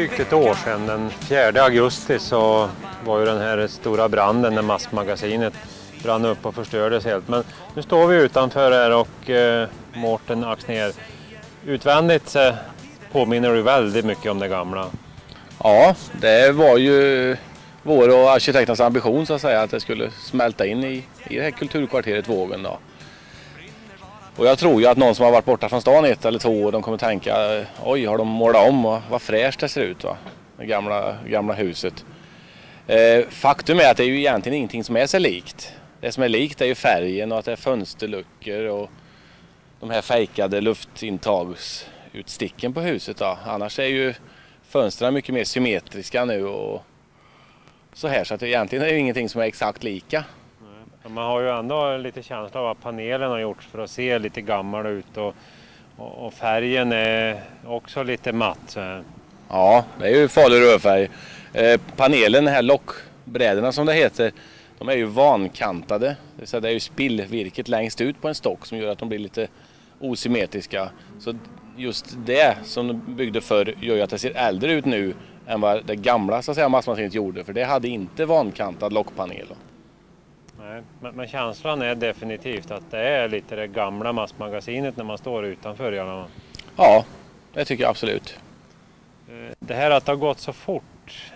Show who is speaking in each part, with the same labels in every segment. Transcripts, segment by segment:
Speaker 1: Drygt ett år sedan, den 4 augusti, så var ju den här stora branden när massmagasinet brann upp och förstördes helt. Men nu står vi utanför här och eh, Mårten Axnér, utvändigt eh, påminner du väldigt mycket om det gamla.
Speaker 2: Ja, det var ju vår och arkitekternas ambition så att säga att det skulle smälta in i, i det här kulturkvarteret Vågen. Då. Och jag tror ju att någon som har varit borta från stan ett eller två år de kommer tänka oj har de målat om och vad fräscht det ser ut va? Det gamla, gamla huset. Eh, faktum är att det är ju egentligen ingenting som är så likt. Det som är likt är ju färgen och att det är fönsterluckor och de här fejkade luftintagsutsticken på huset. Då. Annars är ju fönstren mycket mer symmetriska nu och så här så att det egentligen är det ingenting som är exakt lika.
Speaker 1: Man har ju ändå lite känsla av att panelen har gjorts för att se lite gammal ut och, och, och färgen är också lite matt. Så.
Speaker 2: Ja, det är ju farlig rödfärg. Eh, panelen, här lockbrädorna som det heter, de är ju vankantade. Det vill säga det är ju spillvirket längst ut på en stock som gör att de blir lite osymmetriska. Så just det som de byggde förr gör ju att det ser äldre ut nu än vad det gamla så att säga, massmaskinet gjorde. För det hade inte vankantad lockpanel.
Speaker 1: Nej, men, men känslan är definitivt att det är lite det gamla massmagasinet när man står utanför. fall.
Speaker 2: Ja, det tycker jag absolut.
Speaker 1: Eh, Det här att det har gått så fort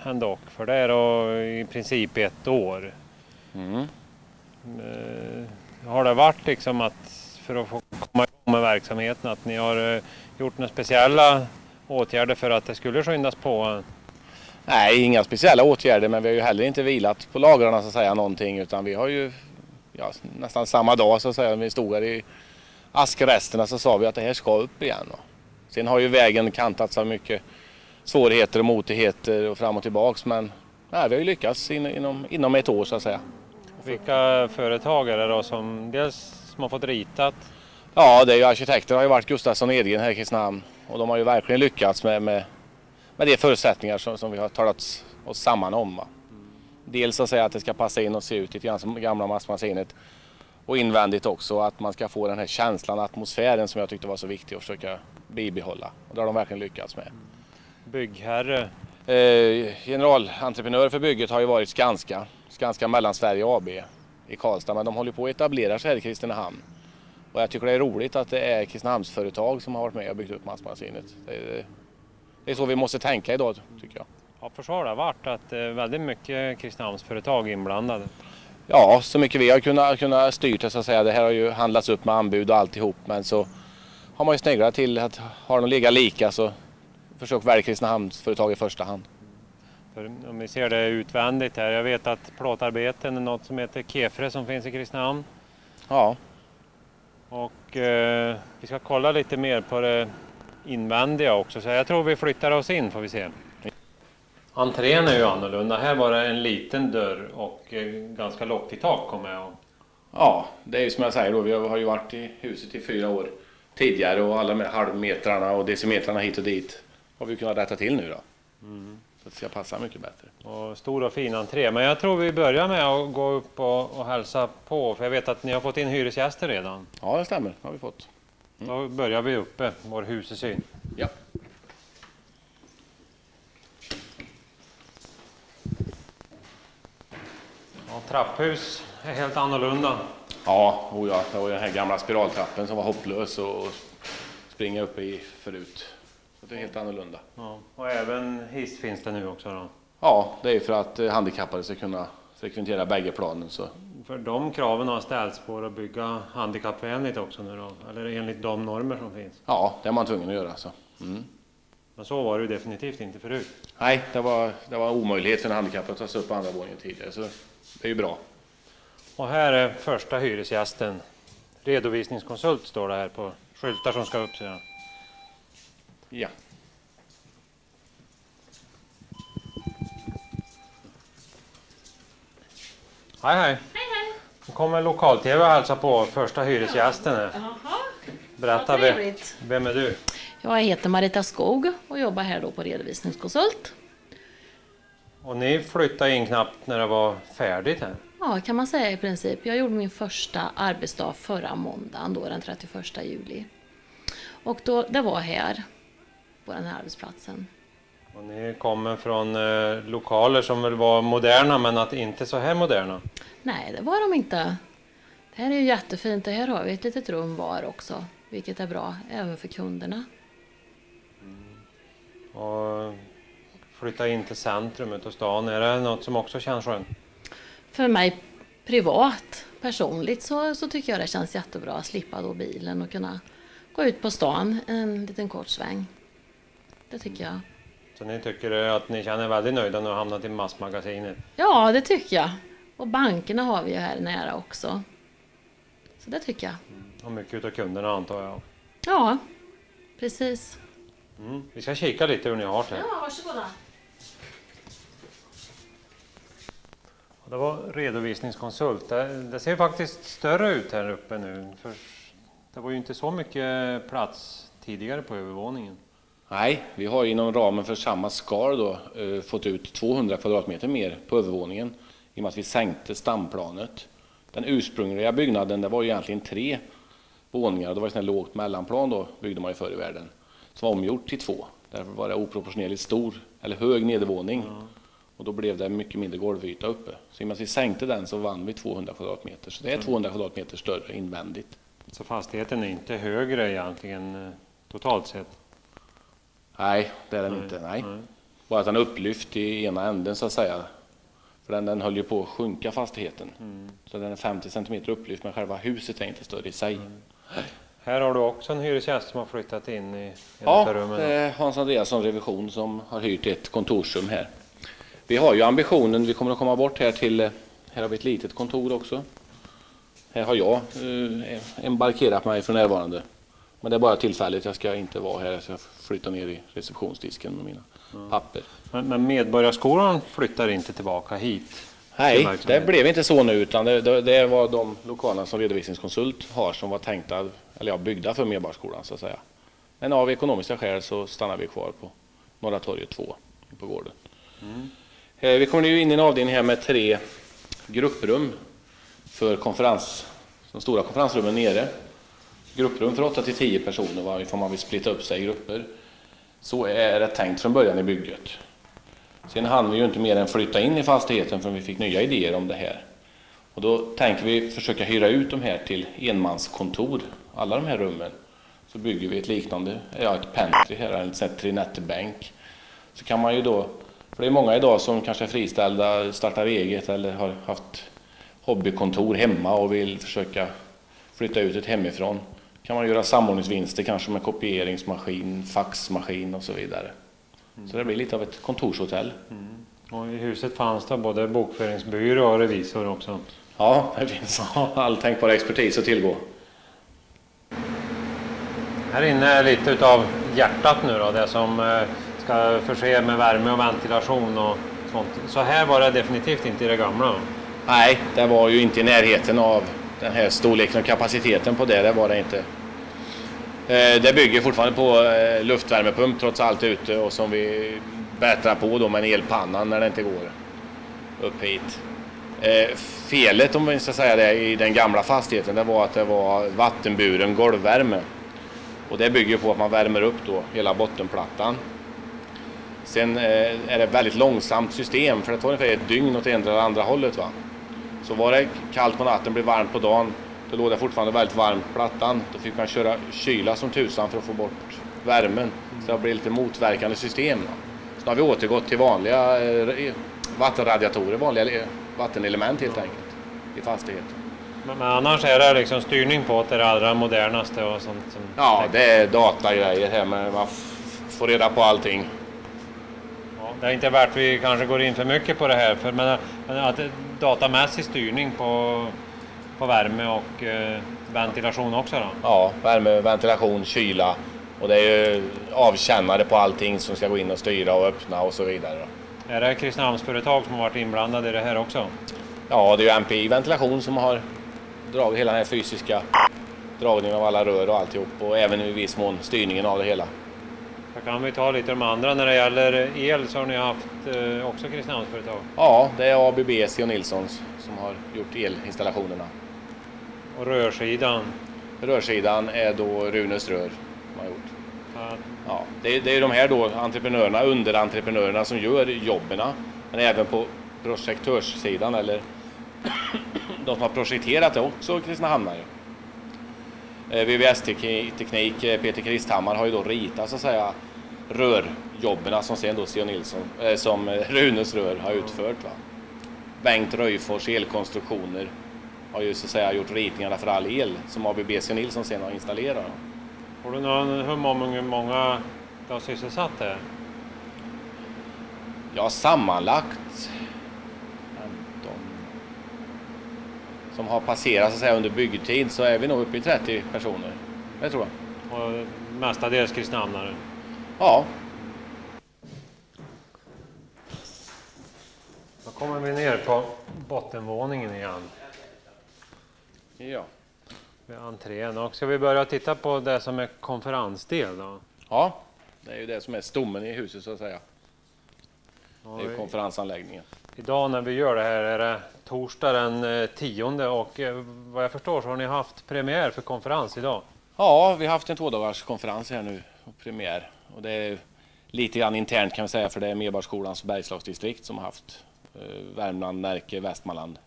Speaker 1: ändå, för det är då i princip ett år.
Speaker 2: Mm.
Speaker 1: Eh, Har det varit liksom att för att få komma igång med verksamheten att ni har eh, gjort några speciella åtgärder för att det skulle skyndas på?
Speaker 2: Nej, inga speciella åtgärder men vi har ju heller inte vilat på lagrarna så att säga någonting utan vi har ju ja, nästan samma dag så att säga, vi stod här i askresterna så sa vi att det här ska upp igen. Då. Sen har ju vägen kantats av mycket svårigheter och motigheter och fram och tillbaks men nej, vi har ju lyckats in, inom, inom ett år så att säga.
Speaker 1: Vilka företag är det då som dels som har fått ritat?
Speaker 2: Ja, det är ju arkitekter har ju varit Gustafsson Edgren här i Kristinehamn och de har ju verkligen lyckats med, med, med de förutsättningar som, som vi har talat oss samman om. Va? Dels att säga att det ska passa in och se ut lite grann som gamla massmagasinet och invändigt också att man ska få den här känslan, atmosfären som jag tyckte var så viktig att försöka bibehålla. Och det har de verkligen lyckats med.
Speaker 1: Byggherre?
Speaker 2: Eh, generalentreprenör för bygget har ju varit Skanska, Skanska Mellansverige AB i Karlstad, men de håller på att etablera sig här i Kristinehamn. Och jag tycker det är roligt att det är Kristinehamnsföretag som har varit med och byggt upp massmagasinet. Det är, det så vi måste tänka idag tycker jag.
Speaker 1: Ja, försvar har varit att det är väldigt mycket Kristinehamnsföretag inblandade.
Speaker 2: Ja, så mycket vi har kunnat, kunnat styrt det så att säga. Det här har ju handlats upp med anbud och alltihop men så har man ju sneglat till att har de legat lika så försök välja Kristinehamnsföretag i första hand.
Speaker 1: För om vi ser det utvändigt här, jag vet att plåtarbeten är något som heter Kefre som finns i Kristinehamn.
Speaker 2: Ja,
Speaker 1: Och eh, vi ska kolla lite mer på det invändiga också, så jag tror vi flyttar oss in får vi se. Entrén är ju annorlunda. Här var det en liten dörr och eh, ganska lockigt tak kommer jag
Speaker 2: ja, det är ju som jag säger då, vi har ju varit i huset i fyra år tidigare och alla med halvmetrarna och decimetrarna hit och dit har vi kunnat rätta till nu då. Så att det ska passa mycket bättre.
Speaker 1: Och stor och fin entré. Men jag tror vi börjar med att gå upp och, och hälsa på, för jag vet att ni har fått in hyresgäster redan.
Speaker 2: Ja, det stämmer. Det har vi fått.
Speaker 1: Då börjar vi uppe, vår husesyn.
Speaker 2: Ja.
Speaker 1: Ja, trapphus är helt annorlunda.
Speaker 2: Ja, oh ja, det var ju den här gamla spiraltrappen som var hopplös och springa upp i förut. Så det är helt annorlunda.
Speaker 1: Ja. Och även hiss finns det nu också då.
Speaker 2: Ja, det är för att eh, handikappade ska kunna frekventera bägge planen. Så.
Speaker 1: För de kraven har ställts på att bygga handikappvänligt också nu då, eller enligt de normer som finns.
Speaker 2: Ja, det är man tvungen att göra. Så. Mm.
Speaker 1: Men så var det ju definitivt inte förut.
Speaker 2: Nej, det var, det var omöjlighet för en handikappad att ta sig upp på andra våningen tidigare. Så det är ju bra.
Speaker 1: Och här är första hyresgästen. Redovisningskonsult står det här på skyltar som ska upp. Så.
Speaker 2: Ja.
Speaker 1: Hej hej! Nu kommer lokal-tv och hälsa på första hyresgästen här. Berätta, vem, vem är du?
Speaker 3: Jag heter Marita Skog och jobbar här då på redovisningskonsult.
Speaker 1: Och ni flyttade in knappt när det var färdigt här?
Speaker 3: Ja, kan man säga i princip. Jag gjorde min första arbetsdag förra måndagen, då den 31 juli. Och då, det var här, på den här arbetsplatsen.
Speaker 1: Och ni kommer från eh, lokaler som väl var moderna men att inte så här moderna?
Speaker 3: Nej, det var de inte. Det här är ju jättefint. Det här har vi ett litet rum var också, vilket är bra även för kunderna.
Speaker 1: Och flytta in till centrumet och stan, är det något som också känns skönt?
Speaker 3: För mig privat, personligt, så, så tycker jag det känns jättebra att slippa då bilen och kunna gå ut på stan en liten kort sväng. Det tycker jag.
Speaker 1: Så ni tycker att ni känner er väldigt nöjda ni har hamnat i massmagasinet?
Speaker 3: Ja, det tycker jag. Och bankerna har vi ju här nära också. Så det tycker jag.
Speaker 1: Och mycket utav kunderna antar jag?
Speaker 3: Ja, precis.
Speaker 1: Mm. Vi ska kika lite hur ni har det.
Speaker 3: Ja, varsågoda.
Speaker 1: Och Det var redovisningskonsult. Det, det ser faktiskt större ut här uppe nu. För det var ju inte så mycket plats tidigare på övervåningen.
Speaker 2: Nej, vi har inom ramen för samma skal då eh, fått ut 200 kvadratmeter mer på övervåningen i och med att vi sänkte stamplanet. Den ursprungliga byggnaden det var ju egentligen tre våningar. Det var ett lågt mellanplan då byggde man ju förr i världen. Som var omgjort till två. Därför var det oproportionerligt stor eller hög nedervåning. Och då blev det mycket mindre golvyta uppe. Så i och med att vi sänkte den så vann vi 200 kvadratmeter. Så det är 200 kvadratmeter större invändigt.
Speaker 1: Så fastigheten är inte högre egentligen eh, totalt sett?
Speaker 2: Nej, det är den
Speaker 1: Nej,
Speaker 2: inte. Nej.
Speaker 1: nej.
Speaker 2: Bara att den är upplyft i ena änden så att säga. För den, den höll ju på att sjunka fastigheten. Så den är 50 centimeter upplyft men själva huset är inte större i sig.
Speaker 1: Här har du också en hyresgäst som har flyttat in i ett
Speaker 2: Ja,
Speaker 1: rummen.
Speaker 2: det är Hans Andreasson Revision som har hyrt ett kontorsrum här. Vi har ju ambitionen, vi kommer att komma bort här till, här har vi ett litet kontor också. Här har jag eh, embarkerat mig för närvarande. Men det är bara tillfälligt, jag ska inte vara här, jag ska flytta ner i receptionsdisken med mina papper.
Speaker 1: Men, men Medborgarskolan flyttar inte tillbaka hit?
Speaker 2: Nej, det blev inte så nu utan det, det, det var de lokalerna som redovisningskonsult har som var tänkta, eller ja, byggda för Medborgarskolan så att säga. Men av ekonomiska skäl så stannar vi kvar på Norra torget 2 på gården. Eh, Vi kommer nu in i en avdelning här med tre grupprum för konferens, de stora konferensrummen nere. Grupprum för 8 till 10 personer varifrån man vill splitta upp sig i grupper. Så är det tänkt från början i bygget. Sen hann vi ju inte mer än flytta in i fastigheten förrän vi fick nya idéer om det här. Och då tänker vi försöka hyra ut de här till enmanskontor, alla de här rummen. Så bygger vi ett liknande, ja ett pentry här, en sån här trinettbänk. Så kan man ju då, för det är många idag som kanske är friställda, startar eget eller har haft hobbykontor hemma och vill försöka flytta ut det hemifrån. Kan man göra samordningsvinster kanske med kopieringsmaskin, faxmaskin och så vidare. Så det blir lite av ett kontorshotell.
Speaker 1: Och I huset fanns det både bokföringsbyrå och revisor också.
Speaker 2: Ja, det finns all tänkbar expertis att tillgå.
Speaker 1: Här inne är lite utav hjärtat nu då, det som eh, ska förse med värme och ventilation och sånt. Så här var det definitivt inte i det gamla.
Speaker 2: Nej, det var ju inte i närheten av den här storleken och kapaciteten på det. Det var det inte. Eh, det bygger fortfarande på eh, luftvärmepump trots allt ute och som vi bättrar på då med en elpanna när det inte går upp hit. Eh, felet om vi ska säga det i den gamla fastigheten det var att det var vattenburen golvvärme. Och det bygger på att man värmer upp då hela bottenplattan. Sen är det ett väldigt långsamt system för det tar ungefär ett dygn åt ena eller andra hållet. Va? Så var det kallt på natten, blir varmt på dagen, då låg det fortfarande väldigt varmt på plattan. Då fick man köra kyla som tusan för att få bort värmen. Så det blev lite motverkande system. Så har vi återgått till vanliga eh, vattenradiatorer, vanliga eh, vattenelement helt enkelt i fastigheten.
Speaker 1: Men, men annars är det liksom styrning på att det är det allra modernaste och sånt. Som
Speaker 2: Ja, det är datagrejer här med man får reda på allting.
Speaker 1: Ja, det är inte värt vi kanske går in för mycket på det här. För, men, men att datamässig styrning på, på värme och eh, ventilation också då.
Speaker 2: Ja, värme, ventilation, kyla och det är ju avkännare på allting som ska gå in och styra och öppna och så vidare. då.
Speaker 1: Är det Kristinehamnsföretag som har varit inblandade i det här också?
Speaker 2: Ja, det är ju MPI Ventilation som har dragit hela den här fysiska dragningen av alla rör och alltihop och även i viss mån styrningen av det hela.
Speaker 1: Då kan vi ta lite de andra. När det gäller el så har ni haft eh, också Kristinehamnsföretag.
Speaker 2: Ja, det är ABB C.O. Nilssons som har gjort elinstallationerna.
Speaker 1: Och rörsidan.
Speaker 2: Rörsidan är då Runes Rör som har gjort.
Speaker 1: Ja,
Speaker 2: Ja, det, är, det är de här då entreprenörerna, underentreprenörerna som gör jobben. Men även på projektörssidan eller de som har projekterat det också Kristinehamnare. Eh, VVS-teknik, eh, Peter Kristhammar har ju då ritat så att säga rörjobben som sen då C.O. Nilsson, eh, som Runes rör har utfört. Va? Bengt Röjfors elkonstruktioner har ju så att säga gjort ritningarna för all el som ABB C.O. Nilsson sen har installerat.
Speaker 1: Har du någon hum om hur många du har sysselsatt här?
Speaker 2: Ja, sammanlagt 15 som har passerat så att säga under byggtid så är vi nog uppe i 30 personer. Det tror jag.
Speaker 1: Och mestadels kristinehamnare.
Speaker 2: Ja,
Speaker 1: Då kommer vi ner på bottenvåningen igen.
Speaker 2: Ja.
Speaker 1: Vid entrén. Och ska vi börja titta på det som är konferensdel då?
Speaker 2: ja, det är ju det som är stommen i huset så att säga. Det är ju konferensanläggningen.
Speaker 1: Idag när vi gör det här är det torsdag den eh, 10 och eh, vad jag förstår så har ni haft premiär för konferens idag.
Speaker 2: Ja, vi har haft en tvådagars konferens här nu och premiär. Och det är lite grann internt kan vi säga för det är Medborgarskolans Bergslagsdistrikt som har haft eh, Värmland, Närke, Västmanland.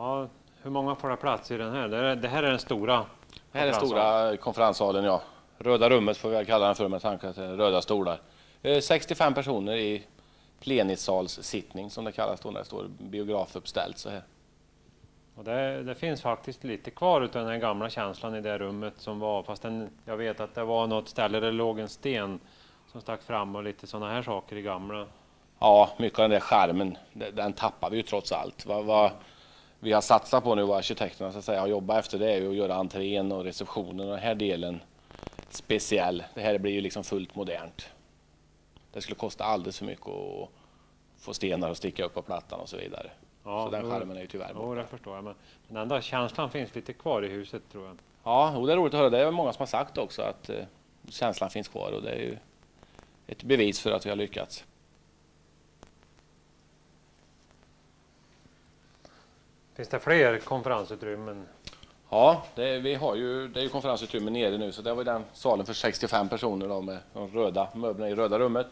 Speaker 1: Ja, hur många får ha plats i den här? Det, är, det här är den stora.
Speaker 2: Det här är
Speaker 1: konferenssalen.
Speaker 2: stora konferenssalen, ja. Röda rummet får vi väl kalla den för med tanke på det röda stolar. Eh, 65 personer i plenissalssittning som det kallas då när det står biograf uppställt så här.
Speaker 1: Och det, det finns faktiskt lite kvar utav den gamla känslan i det rummet som var. Fast den, jag vet att det var något ställe där det låg en sten som stack fram och lite sådana här saker i gamla.
Speaker 2: Ja, mycket av den där skärmen, det- den tappar vi ju trots allt. Vad, vad vi har satsat på nu, vad arkitekterna så att säga, har jobbat efter det är ju att göra entrén och receptionen och den här delen speciell. Det här blir ju liksom fullt modernt. Det skulle kosta alldeles för mycket att få stenar att sticka upp på plattan och så vidare.
Speaker 1: Ja,
Speaker 2: så den
Speaker 1: jo,
Speaker 2: skärmen är ju tyvärr
Speaker 1: Jo,
Speaker 2: borta.
Speaker 1: det förstår jag. Men, men ändå, känslan finns lite kvar i huset tror jag.
Speaker 2: Ja, och det är roligt att höra. Det är många som har sagt också att eh, känslan finns kvar och det är ju ett bevis för att vi har lyckats.
Speaker 1: Finns det fler konferensutrymmen?
Speaker 2: Ja, det vi har ju, det är ju konferensutrymme nere nu så det var den salen för 65 personer då med de röda möblerna i röda rummet.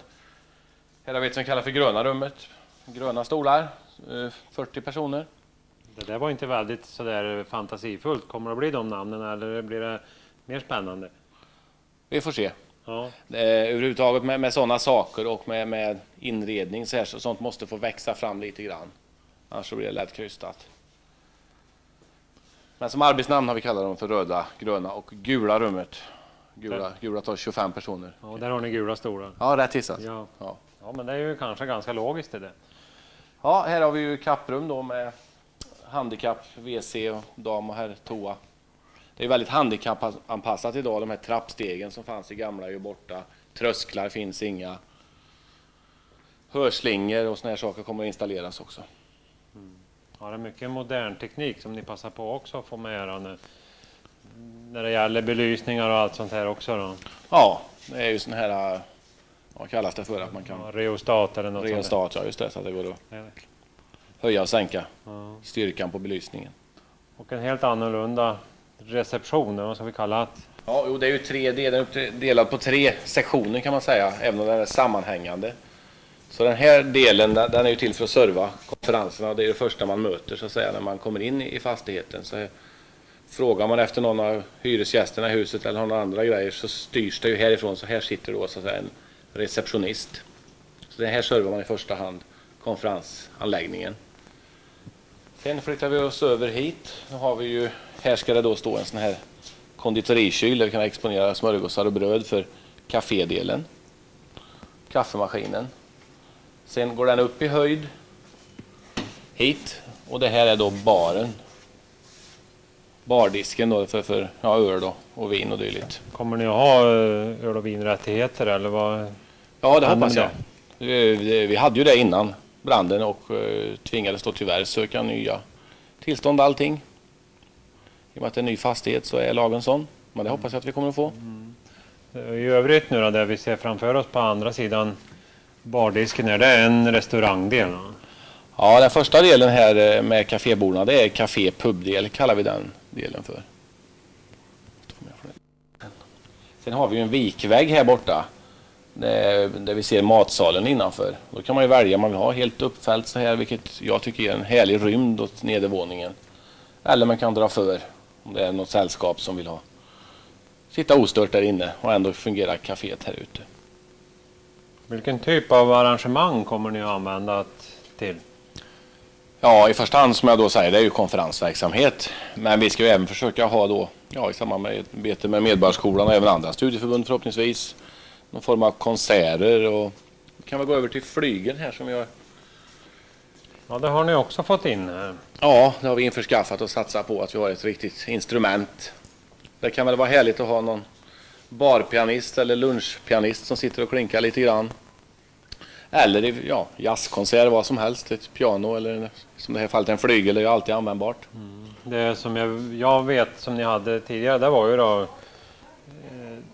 Speaker 2: Här har vi ett som kallas för gröna rummet. Gröna stolar, eh, 40 personer.
Speaker 1: Det där var inte väldigt sådär fantasifullt. Kommer det att bli de namnen eller blir det mer spännande?
Speaker 2: Vi får se.
Speaker 1: Ja,
Speaker 2: Eh, överhuvudtaget med, med sådana saker och med, med inredning så här, så sånt måste få växa fram lite grann. Annars blir det lätt krystat. Men som arbetsnamn har vi kallat dem för röda, gröna och gula rummet. Gula, gula tar 25 personer.
Speaker 1: ja där har ni gula stolar.
Speaker 2: Ja, rätt hissat.
Speaker 1: Ja.
Speaker 2: Ja.
Speaker 1: ja, men det är ju kanske ganska logiskt det.
Speaker 2: Ja, här har vi ju kapprum då med handikapp, WC, och dam och herr toa. Det är väldigt handikappanpassat idag. De här trappstegen som fanns i gamla är ju borta. Trösklar finns inga. Hörslingor och såna här saker kommer att installeras också.
Speaker 1: Ja, det är mycket modern teknik som ni passar på också att få med er när, när det gäller belysningar och allt sånt här också. Då.
Speaker 2: Ja, det är ju sån här, vad kallas det för? Att man kan
Speaker 1: Ja, reostat eller något sånt
Speaker 2: renstat, ja just det, så att det går att höja och sänka
Speaker 1: Ja.
Speaker 2: styrkan på belysningen.
Speaker 1: Och en helt annorlunda reception, eller vad ska vi kalla det?
Speaker 2: Ja, jo, det är ju tre delar, delat på tre sektioner kan man säga, även om den är sammanhängande. Så den här delen den är ju till för att serva konferenserna. Det är det första man möter så att säga när man kommer in i fastigheten. Så frågar man efter någon av hyresgästerna i huset eller har några andra grejer så styrs det ju härifrån. Så här sitter då så att säga en receptionist. Så det här servar man i första hand konferensanläggningen. Sen flyttar vi oss över hit. Nu har vi ju, här ska det då stå en sån här konditorikyl där vi kan exponera smörgåsar och bröd för kafédelen. Kaffemaskinen. Sen går den upp i höjd hit och det här är då baren. Bardisken då för, för ja, öl då, och vin och dylikt.
Speaker 1: Kommer ni att ha eh, öl och vinrättigheter eller vad?
Speaker 2: Ja, det hoppas jag. Vi, hade ju det innan branden och eh, tvingades då tyvärr söka nya tillstånd allting. I och med att det är en ny fastighet så är lagen sån. Men det hoppas jag att vi kommer att få.
Speaker 1: I övrigt nu då, det vi ser framför oss på andra sidan bardisken, är det en restaurangdel?
Speaker 2: Ja, den första delen här eh, med kaféborden, det är café pubdel kallar vi den delen för. Sen har vi ju en vikvägg här borta eh, där, vi ser matsalen innanför. Då kan man ju välja om man vill ha helt uppfällt så här, vilket jag tycker ger en härlig rymd åt nedervåningen. Eller man kan dra för om det är något sällskap som vill ha sitta ostört där inne och ändå fungerar kaféet här ute.
Speaker 1: Vilken typ av arrangemang kommer ni att använda till?
Speaker 2: Ja, i första hand som jag då säger, det är ju konferensverksamhet. Men vi ska ju även försöka ha då, ja, i samarbete med Medborgarskolan och även andra studieförbund förhoppningsvis, någon form av konserter och vi kan väl gå över till flygen här som vi har.
Speaker 1: Ja, det har ni också fått in här.
Speaker 2: Ja, det har vi införskaffat och satsat på att vi har ett riktigt instrument. Det kan väl vara härligt att ha någon barpianist eller lunchpianist som sitter och klinkar lite grann. Eller ja, jazzkonsert, vad som helst. Ett piano eller som det här fallet en flygel är ju alltid användbart.
Speaker 1: Det som jag, jag vet som ni hade tidigare, det var ju då eh,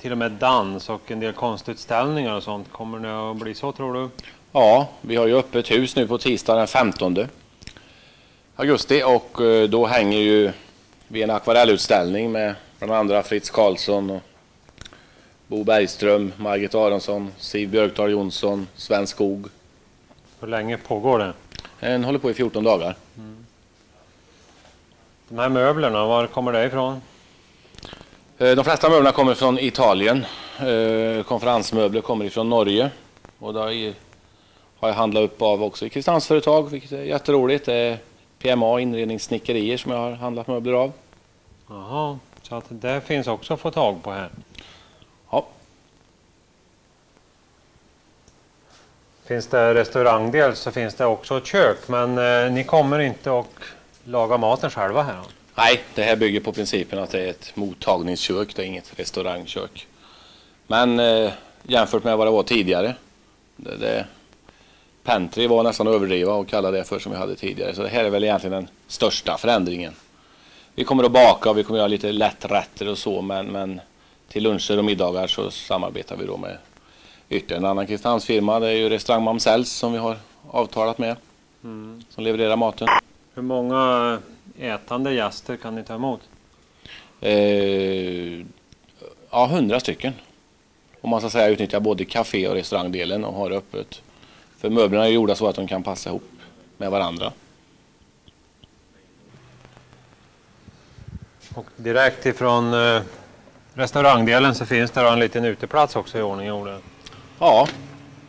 Speaker 1: till och med dans och en del konstutställningar och sånt. Kommer det att bli så tror du?
Speaker 2: Ja, vi har ju öppet hus nu på tisdag den 15 augusti och eh, då hänger ju vi en akvarellutställning med bland andra Fritz Karlsson och Bo Bergström, Margit Aronsson, Siv Björkdahl Jonsson, Sven Skog.
Speaker 1: Hur länge pågår det?
Speaker 2: Den håller på i 14 dagar.
Speaker 1: De här möblerna, var kommer det ifrån?
Speaker 2: Eh, De flesta möblerna kommer från Italien. Eh, Konferensmöbler kommer ifrån Norge. Och där har jag handlat upp av också i Kristiansföretag, vilket är jätteroligt. Det är PMA inredningssnickerier som jag har handlat möbler av.
Speaker 1: Jaha, så att det finns också att få tag på här. Finns det restaurangdel så finns det också ett kök, men eh, ni kommer inte att laga maten själva här?
Speaker 2: Nej, det här bygger på principen att det är ett mottagningskök, det är inget restaurangkök. Men eh, jämfört med vad det var tidigare, det, det, Pentry var nästan att överdriva och kalla det för som vi hade tidigare. Så det här är väl egentligen den största förändringen. Vi kommer att baka och vi kommer att göra lite lätträtter och så, men, men till luncher och middagar så samarbetar vi då med ytterligare en annan Kristinehamnsfirma. Det är ju restaurang Mamsells som vi har avtalat med, som levererar maten.
Speaker 1: Hur många ätande gäster kan ni ta emot?
Speaker 2: Eh, ja, hundra stycken. Om man att säga utnyttjar både café och restaurangdelen och har det öppet. För möblerna är gjorda så att de kan passa ihop med varandra.
Speaker 1: Och direkt ifrån eh, restaurangdelen så finns det en liten uteplats också i ordning gjord.
Speaker 2: Ja,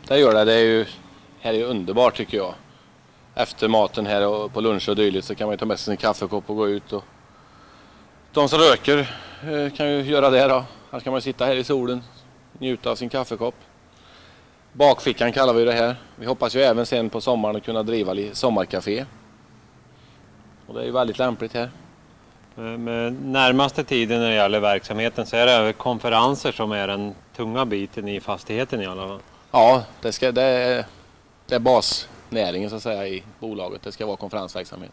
Speaker 2: det gör det. Det är ju, här är ju underbart tycker jag. Efter maten här och på lunch och dylikt så kan man ju ta med sig sin kaffekopp och gå ut. Och de som röker eh, kan ju göra det då. Annars kan man ju sitta här i solen njuta av sin kaffekopp. Bakfickan kallar vi det här. Vi hoppas ju även sen på sommaren att kunna driva sommarkafé. sommarcafé. Och det är ju väldigt lämpligt här.
Speaker 1: Eh, Med närmaste tiden när det gäller verksamheten så är det konferenser som är den tunga biten i fastigheten i alla fall.
Speaker 2: Ja, det, ska, det, är, det är basnäringen så att säga i bolaget. Det ska vara konferensverksamhet.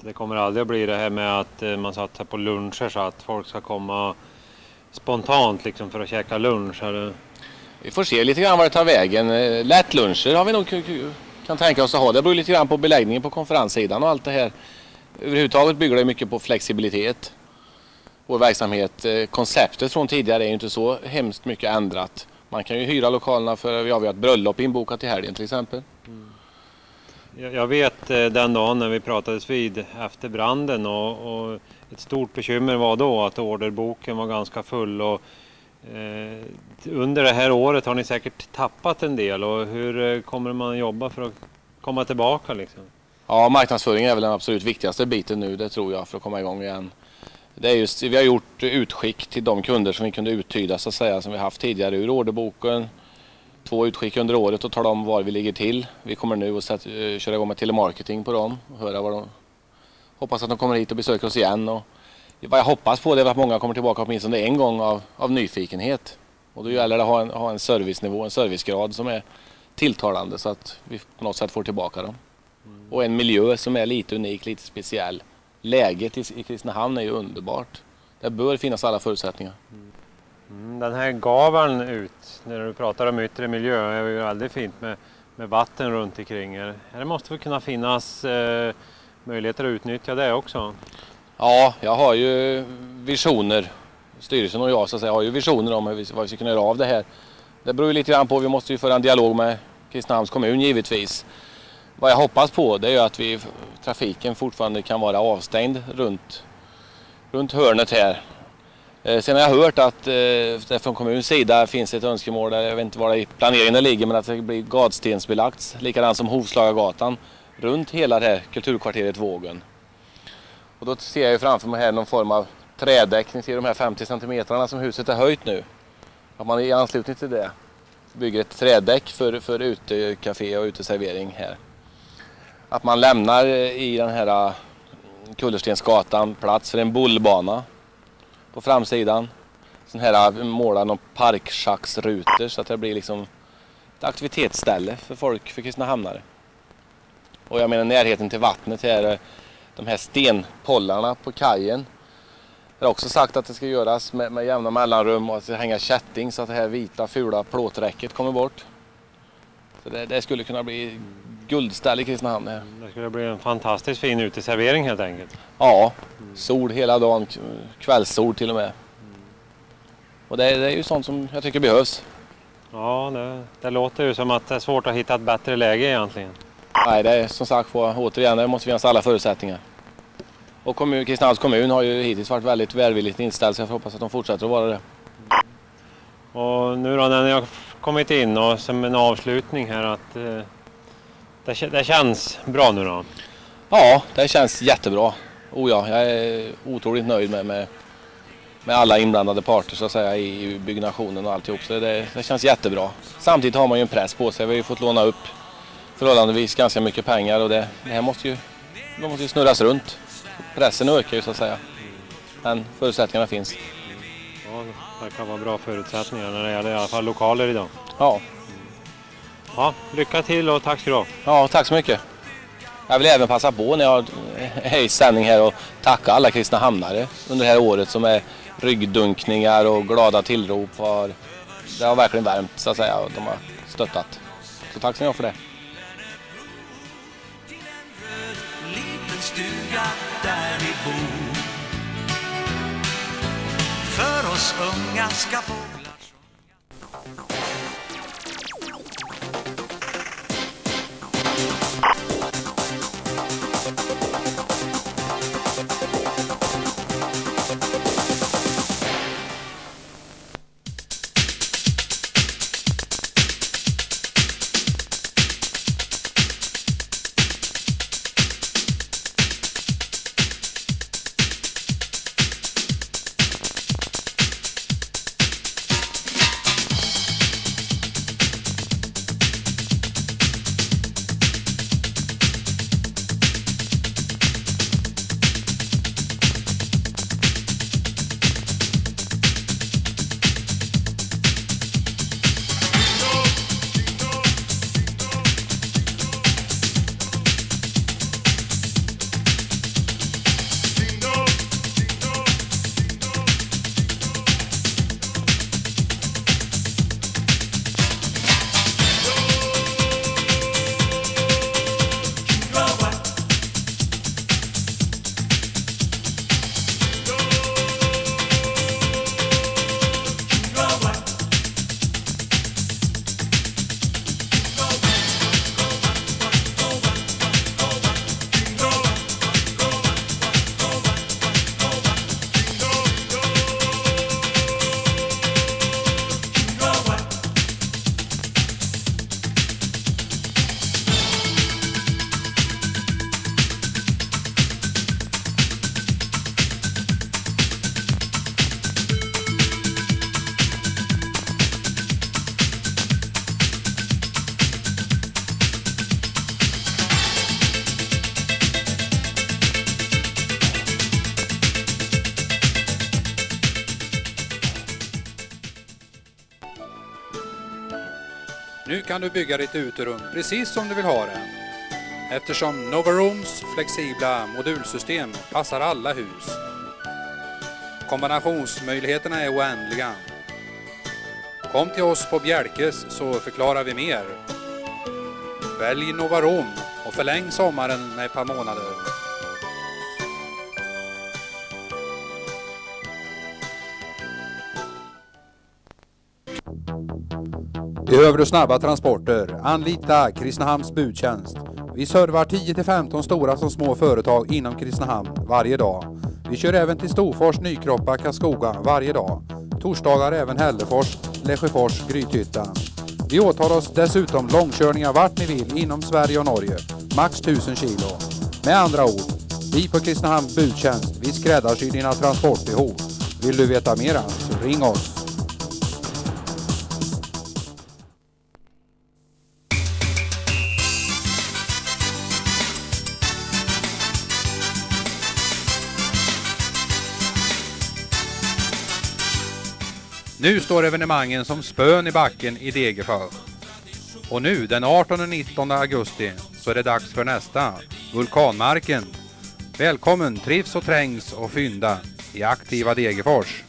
Speaker 1: Det kommer aldrig att bli det här med att eh, man satsar på luncher så att folk ska komma spontant liksom för att käka lunch. Eller?
Speaker 2: Vi får se lite grann var det tar vägen. Eh, Lättluncher har vi nog kan tänka oss att ha. Det beror lite grann på beläggningen på konferenssidan och allt det här. Överhuvudtaget bygger det mycket på flexibilitet. Vår verksamhet, eh, konceptet från tidigare är ju inte så hemskt mycket ändrat. Man kan ju hyra lokalerna för, ja, vi har ett bröllop inbokat till helgen till exempel. Mm.
Speaker 1: Jag jag vet eh, den dagen när vi pratades vid efter branden och, och ett stort bekymmer var då att orderboken var ganska full. Och, eh, under det här året har ni säkert tappat en del och hur eh, kommer man jobba för att komma tillbaka? Liksom?
Speaker 2: Ja, marknadsföring är väl den absolut viktigaste biten nu, det tror jag, för att komma igång igen. Det är just, vi har gjort utskick till de kunder som vi kunde uttyda så att säga, som vi haft tidigare ur orderboken. Två utskick under året och tala om var vi ligger till. Vi kommer nu att sätta, eh, köra igång med telemarketing på dem och höra vad de... Hoppas att de kommer hit och besöker oss igen. Och vad jag hoppas på det är att många kommer tillbaka åtminstone en gång av, av nyfikenhet. Och då gäller det att ha en, ha en servicenivå, en servicegrad som är tilltalande så att vi på något sätt får tillbaka dem. Och en miljö som är lite unik, lite speciell. Läget i, Kristinehamn är ju underbart. Det bör finnas alla förutsättningar.
Speaker 1: Mm, den här gaveln ut, när du pratar om yttre miljö, är ju väldigt fint med, med vatten runt omkring. Här måste väl kunna finnas eh, möjligheter att utnyttja det också?
Speaker 2: Ja, jag har ju visioner. Styrelsen och jag så att säga, har ju visioner om hur vi, vad vi ska kunna göra av det här. Det beror ju lite grann på, vi måste ju föra en dialog med Kristinehamns kommun givetvis. Vad jag hoppas på det är att vi, trafiken fortfarande kan vara avstängd runt, runt hörnet här. Eh, sen har jag hört att eh, det från kommunens sida finns ett önskemål, där, jag vet inte var i planeringen det ligger, men att det blir gatstensbelagt, likadant som Hovslagargatan, runt hela det här kulturkvarteret Vågen. Och då ser jag framför mig här någon form av trädäck, ni ser de här 50 centimetrarna som huset är höjt nu. Att man i anslutning till det bygger ett trädäck för, för utekafé och uteservering här. Att man lämnar eh, i den här eh, Kullerstensgatan plats för en bullbana på framsidan. Sån här eh, målar någon parkschacksrutor så att det blir liksom ett aktivitetsställe för folk, för Kristinehamnare. Och jag menar närheten till vattnet här, de här stenpollarna på kajen. Jag har också sagt att det ska göras med, med jämna mellanrum och att det ska hänga kätting så att det här vita fula plåträcket kommer bort. Så det, det skulle kunna bli guldställ i Kristinehamn. Här.
Speaker 1: Det skulle bli en fantastiskt fin uteservering helt enkelt.
Speaker 2: Ja, sol hela dagen, kvällssol till och med. Och det, det är ju sånt som jag tycker behövs.
Speaker 1: Ja, det, det, låter ju som att det är svårt att hitta ett bättre läge egentligen.
Speaker 2: Nej, det är som sagt var, återigen, det måste finnas alla förutsättningar. Och kommun, Kristinehamns kommun har ju hittills varit väldigt välvilligt inställd så jag hoppas att de fortsätter att vara det.
Speaker 1: Och nu då när ni har kommit in och som en avslutning här att eh, det, det, känns bra nu då?
Speaker 2: Ja, det känns jättebra. Oh ja, jag är otroligt nöjd med, med, med alla inblandade parter så att säga i byggnationen och alltihop. Så det, det känns jättebra. Samtidigt har man ju en press på sig. Vi har ju fått låna upp förhållandevis ganska mycket pengar och det, det här måste ju, de måste ju snurras runt. Pressen ökar ju så att säga. Men förutsättningarna finns.
Speaker 1: Ja, det kan vara bra förutsättningar när det gäller i alla fall lokaler idag.
Speaker 2: Ja.
Speaker 1: Ja, lycka till och tack ska du ha.
Speaker 2: Ja, tack så mycket. Jag vill även passa på när jag är i sändning här och tacka alla kristna hamnare under det här året som är ryggdunkningar och glada tillrop. För det har verkligen värmt så att säga och de har stöttat. Så tack så mycket för det. För oss unga ska fåglar
Speaker 4: kan du bygga ditt uterum precis som du vill ha det. Eftersom Novarooms flexibla modulsystem passar alla hus. Kombinationsmöjligheterna är oändliga. Kom till oss på Bjälkes så förklarar vi mer. Välj Novaroom och förläng sommaren med ett par månader. Behöver du snabba transporter? Anlita Kristinehamns budtjänst. Vi servar 10-15 stora som små företag inom Kristinehamn varje dag. Vi kör även till Storfors, Nykroppa, Karlskoga varje dag. Torsdagar även Hällefors, Lesjöfors, Grythyttan. Vi åtar oss dessutom långkörningar vart ni vill inom Sverige och Norge. Max 1000 kilo. Med andra ord, vi på Kristinehamns budtjänst, vi skräddarsyr dina transportbehov. Vill du veta mera så ring oss. Nu står evenemangen som spön i backen i Degerfors. Och nu den 18 och 19 augusti så är det dags för nästa, Vulkanmarken. Välkommen, trivs och trängs och fynda i aktiva Degerfors.